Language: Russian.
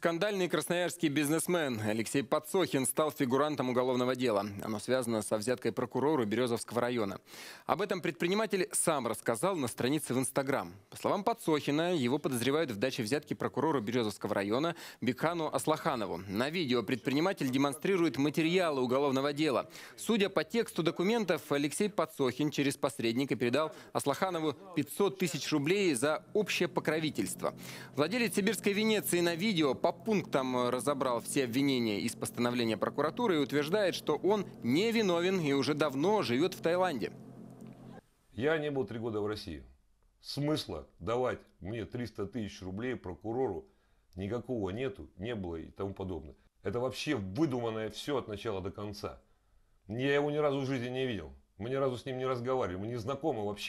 Скандальный красноярский бизнесмен Алексей Подсохин стал фигурантом уголовного дела. Оно связано со взяткой прокурора Березовского района. Об этом предприниматель сам рассказал на странице в Инстаграм. По словам Подсохина, его подозревают в даче взятки прокурору Березовского района Бекхану Аслаханову. На видео предприниматель демонстрирует материалы уголовного дела. Судя по тексту документов, Алексей Подсохин через посредника передал Аслаханову 500 тысяч рублей за общее покровительство. Владелец сибирской Венеции на видео по пунктам разобрал все обвинения из постановления прокуратуры и утверждает, что он не виновен и уже давно живет в Таиланде. Я не был три года в России. Смысла давать мне 300 тысяч рублей прокурору никакого нету, не было и тому подобное. Это вообще выдуманное все от начала до конца. Я его ни разу в жизни не видел. Мы ни разу с ним не разговаривали. Мы не знакомы вообще.